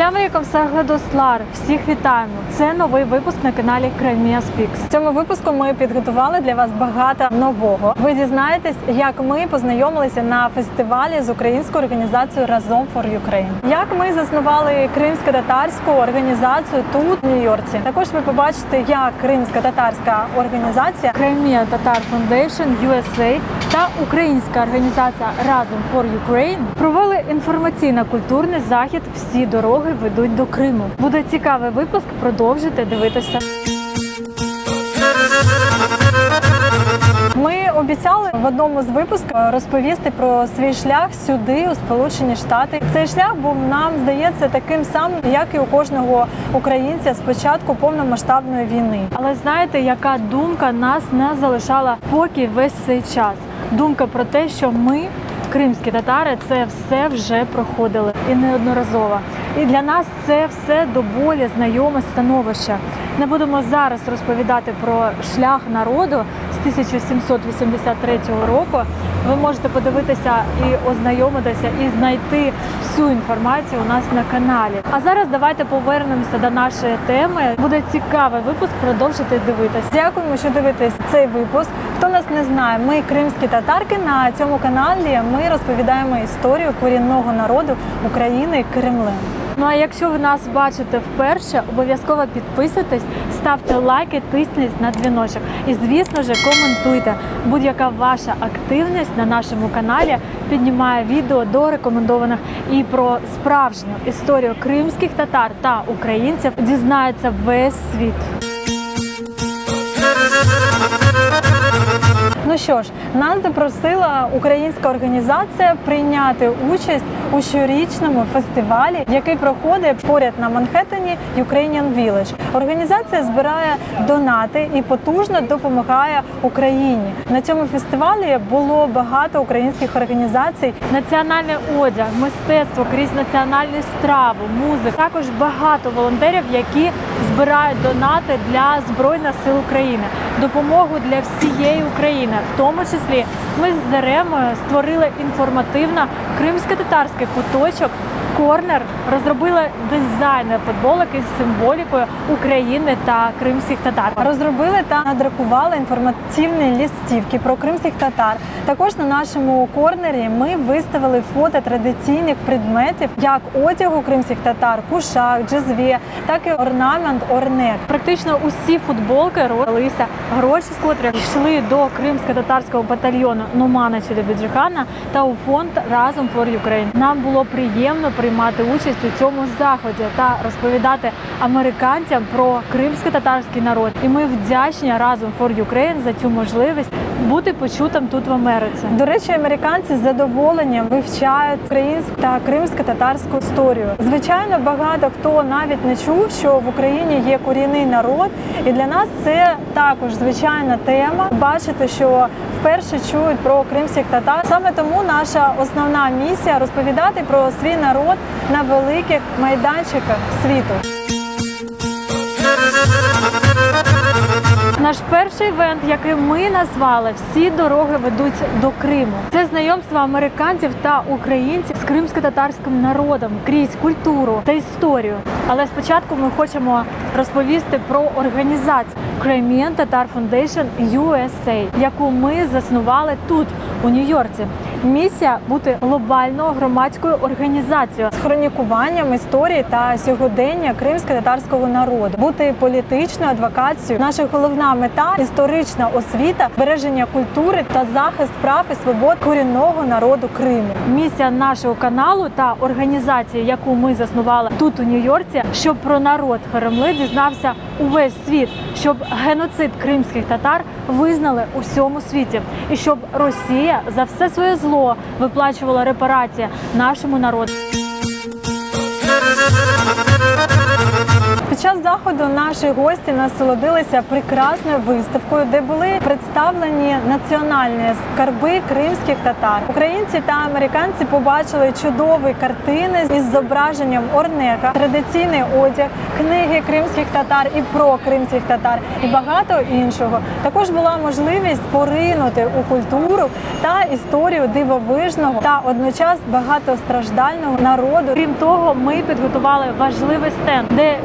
Алейкум, Сагладослар. Всіх вітаємо. Це новий випуск на каналі Speaks. В цьому випуску ми підготували для вас багато нового. Ви дізнаєтесь, як ми познайомилися на фестивалі з українською організацією Разом for Ukraine. Як ми заснували кримсько-татарську організацію тут, в Нью-Йорці. Також ви побачите, як кримсько-татарська організація Crimea Tatar Foundation USA та українська організація Разом for Ukraine провели інформаційно-культурний захід. Всі дороги ведуть до Криму. Буде цікавий випуск. Продовжуйте дивитися. Ми обіцяли в одному з випусків розповісти про свій шлях сюди, у Сполучені Штати. Цей шлях був нам здається таким самим, як і у кожного українця з початку повномасштабної війни. Але знаєте, яка думка нас не залишала поки весь цей час? Думка про те, що ми. Кримські татари це все вже проходили і неодноразово. І для нас це все до болі знайоме становище. Не будемо зараз розповідати про шлях народу з 1783 року. Ви можете подивитися і ознайомитися, і знайти всю інформацію у нас на каналі. А зараз давайте повернемося до нашої теми. Буде цікавий випуск. Продовжити дивитися. Дякуємо, що дивитесь цей випуск. Хто нас не знає, ми кримські татарки. На цьому каналі ми розповідаємо історію корінного народу України Кремлин. Ну а якщо ви нас бачите вперше, обов'язково підписуйтесь, ставте лайки, тисніть на дзвіночок. І звісно ж, коментуйте. Будь-яка ваша активність на нашому каналі піднімає відео до рекомендованих і про справжню історію кримських татар та українців дізнається весь світ. Ну що ж, нас запросила українська організація прийняти участь у щорічному фестивалі, який проходить поряд на Манхеттені Ukrainian Village. Організація збирає донати і потужно допомагає Україні. На цьому фестивалі було багато українських організацій. Національний одяг, мистецтво крізь національну страву, музику. Також багато волонтерів, які збирають донати для збройних сил України, допомогу для всієї України. В тому числі ми з Заремою створили інформативно кримсько-татарський куточок. Корнер розробили дизайнер футболок із символікою України та кримських татар. Розробили та надрукували інформаційні листівки про кримських татар. Також на нашому корнері ми виставили фото традиційних предметів, як одягу кримських татар, кушак, джезвє, так і орнамент орнет. Практично усі футболки роздалися гроші, з котрих йшли до кримсько-татарського батальйону Нумана Челебіджихана та у фонд разом for Ukraine. Нам було приємно приймати участь у цьому заході та розповідати американцям про кримсько-татарський народ. І ми вдячні разом for Ukraine за цю можливість бути почутим тут в Америці. До речі, американці з задоволенням вивчають українську та кримсько-татарську історію. Звичайно, багато хто навіть не чув, що в Україні є корінний народ, і для нас це також звичайна тема. Бачите, що вперше чують про кримських татар. Саме тому наша основна місія розповідати про свій народ на великих майданчиках світу. Наш перший івент, який ми назвали Всі дороги ведуть до Криму. Це знайомство американців та українців з кримсько-татарським народом крізь культуру та історію. Але спочатку ми хочемо розповісти про організацію Crimean Tatar Foundation USA, яку ми заснували тут, у Нью-Йорці. Місія бути глобальною громадською організацією з хронікуванням історії та сьогодення кримсько-татарського народу, бути політичною адвокацією. Наша головна мета історична освіта, береження культури та захист прав і свобод корінного народу Криму. Місія нашого каналу та організації, яку ми заснували тут у Нью-Йорці, щоб про народ Харемли дізнався увесь світ, щоб геноцид кримських татар визнали у всьому світі, і щоб Росія за все своє зло виплачувала репарації нашому народу. Заходу наші гості насолодилися прекрасною виставкою, де були представлені національні скарби кримських татар. Українці та американці побачили чудові картини із зображенням орнека, традиційний одяг, книги кримських татар і про кримських татар і багато іншого. Також була можливість поринути у культуру та історію дивовижного та одночас багатостраждального народу. Крім того, ми підготували важливий стенд, де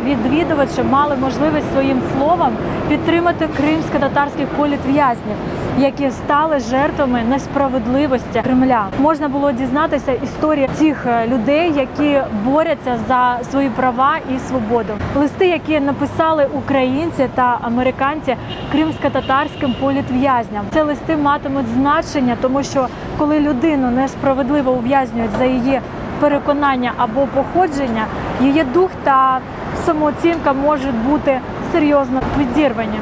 відвідувачі мали можливість своїм словом підтримати кримсько-татарських політв'язнів, які стали жертвами несправедливості Кремля. Можна було дізнатися історію цих е, людей, які борються за свої права і свободу. Листи, які написали українці та американці кримсько-татарським політв'язням. Це листи матимуть значення, тому що коли людину несправедливо ув'язнюють за її переконання або походження, її дух та самооцінка можуть бути серйозно підірвані.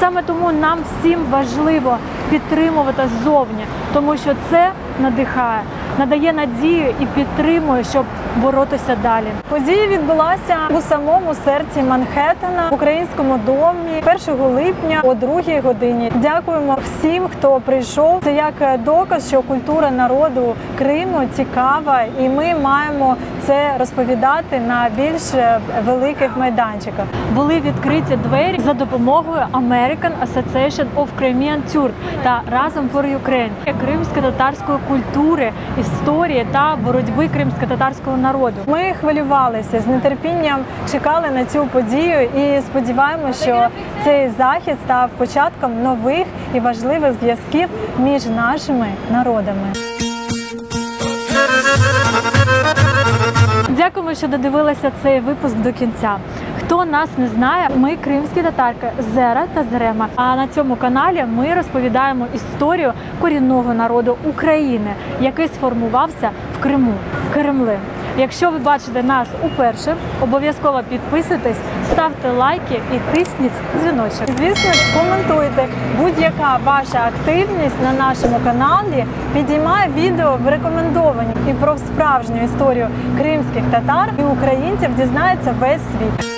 Саме тому нам всім важливо підтримувати ззовні, тому що це надихає, надає надію і підтримує, щоб боротися далі. Подія відбулася у самому серці Манхеттена в українському домі 1 липня о 2 годині. Дякуємо всім, хто прийшов. Це як доказ, що культура народу Криму цікава, і ми маємо це розповідати на більш великих майданчиках. Були відкриті двері за допомогою American Association of Crimean Turk та разом for Ukraine кримсько-татарської культури, історії та боротьби кримсько-татарського народу. Ми хвилювалися з нетерпінням, чекали на цю подію і сподіваємося, що цей захід став початком нових і важливих зв'язків між нашими народами. Дякуємо, що додивилися цей випуск до кінця. Хто нас не знає, ми кримські татарки Зера та Зерема. А на цьому каналі ми розповідаємо історію корінного народу України, який сформувався в Криму Кремли. Якщо ви бачите нас уперше, обов'язково підписуйтесь, ставте лайки і тисніть дзвіночок. Звісно коментуйте будь-яка ваша активність на нашому каналі підіймає відео в рекомендовані і про справжню історію кримських татар і українців дізнається весь світ.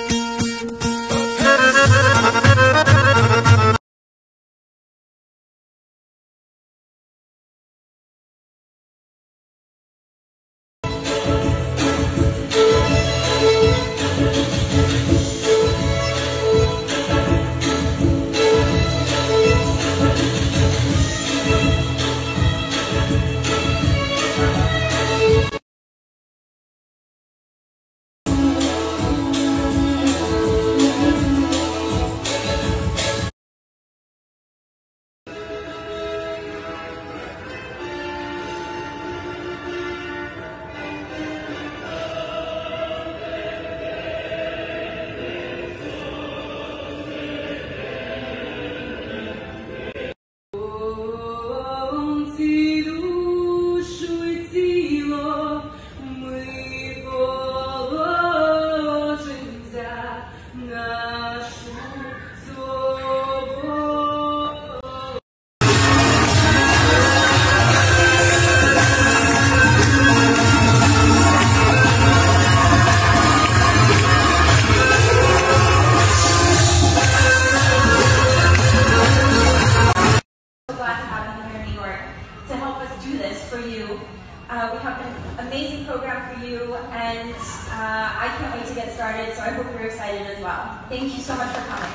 for you. Uh, we have an amazing program for you, and uh, I can't wait to get started, so I hope you're excited as well. Thank you so much for coming.